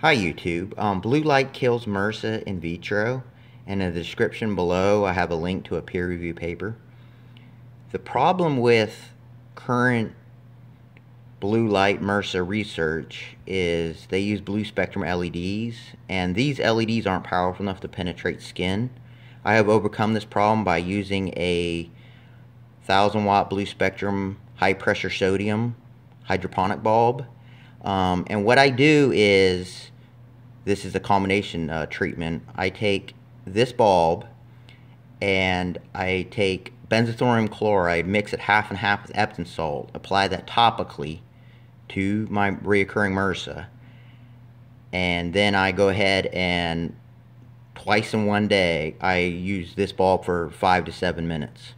Hi YouTube. Um, blue light kills MRSA in vitro and in the description below I have a link to a peer review paper. The problem with current blue light MRSA research is they use blue spectrum LEDs and these LEDs aren't powerful enough to penetrate skin. I have overcome this problem by using a 1000 watt blue spectrum high pressure sodium hydroponic bulb um, and what I do is, this is a combination uh, treatment. I take this bulb and I take benzethonium chloride, mix it half and half with Epsom salt, apply that topically to my reoccurring MRSA. And then I go ahead and twice in one day, I use this bulb for five to seven minutes.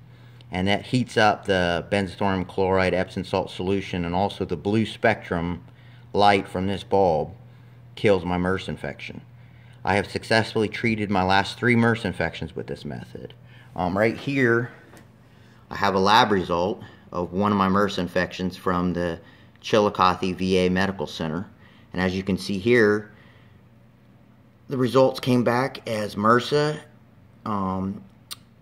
And that heats up the benzethonium chloride Epsom salt solution and also the blue spectrum light from this bulb kills my MRSA infection. I have successfully treated my last three MRSA infections with this method. Um, right here, I have a lab result of one of my MRSA infections from the Chillicothe VA Medical Center. And as you can see here, the results came back as MRSA. Um,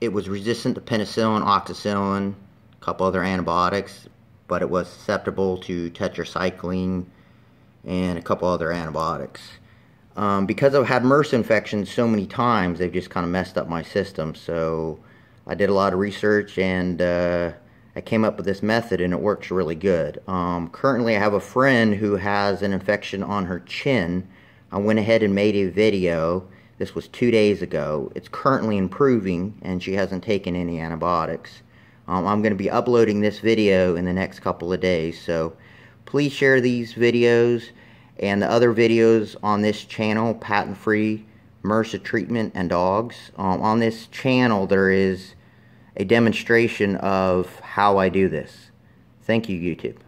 it was resistant to penicillin, oxacillin, a couple other antibiotics, but it was susceptible to tetracycline, and a couple other antibiotics. Um, because I've had MRSA infections so many times, they've just kind of messed up my system. So I did a lot of research and uh, I came up with this method and it works really good. Um, currently I have a friend who has an infection on her chin. I went ahead and made a video. This was two days ago. It's currently improving and she hasn't taken any antibiotics. Um, I'm going to be uploading this video in the next couple of days. So Please share these videos and the other videos on this channel, patent-free MRSA treatment and dogs. Um, on this channel, there is a demonstration of how I do this. Thank you, YouTube.